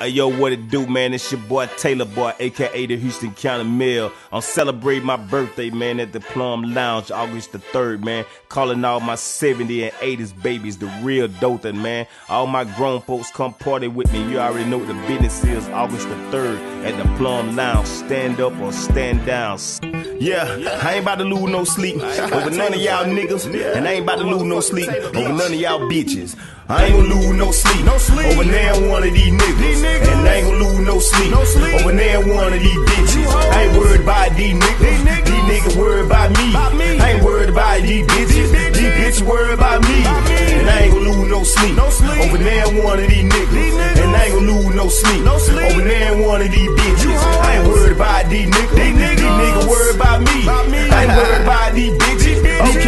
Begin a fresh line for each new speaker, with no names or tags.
Hey yo, what it do, man? It's your boy Taylor Boi, aka the Houston County Mill. I'm celebrating my birthday, man, at the Plum Lounge, August the 3rd, man. Calling all my 70 and 80s babies, the real Dothan, man. All my grown folks come party with me. You already know what the business is, August the 3rd at the Plum Lounge. Stand up or stand down. Yeah, I ain't about to lose no sleep over none of y'all niggas, and I ain't about to lose no sleep over none of y'all bitches. I ain't gonna lose no sleep, no sleep. over now one of. These niggas. Sleep, no sleep. over now one of these bitches. I ain't worried about these niggas. These niggas, these niggas worried about me. About me. I ain't worried about these bitches. These bitches, bitches worried about me. About me. And I ain't gonna lose no sleep, no sleep. over now one of these niggas. These niggas. And I ain't gonna lose no sleep, no sleep. over now one of these bitches. I ain't worried about these niggas. These niggas, these niggas worried about me. About me. I ain't worried about these bitches. These